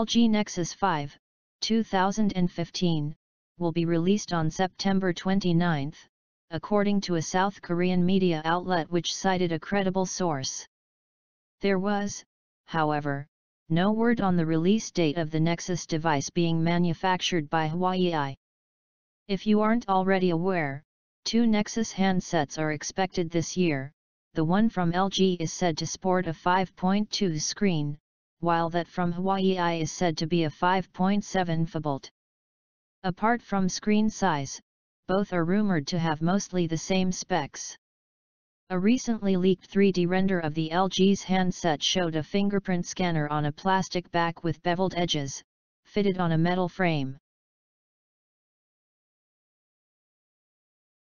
LG Nexus 5, 2015, will be released on September 29, according to a South Korean media outlet which cited a credible source. There was, however, no word on the release date of the Nexus device being manufactured by Huawei. If you aren't already aware, two Nexus handsets are expected this year, the one from LG is said to sport a 5.2 screen, while that from Huawei is said to be a 5.7 phablet. Apart from screen size, both are rumored to have mostly the same specs. A recently leaked 3D render of the LG's handset showed a fingerprint scanner on a plastic back with beveled edges, fitted on a metal frame.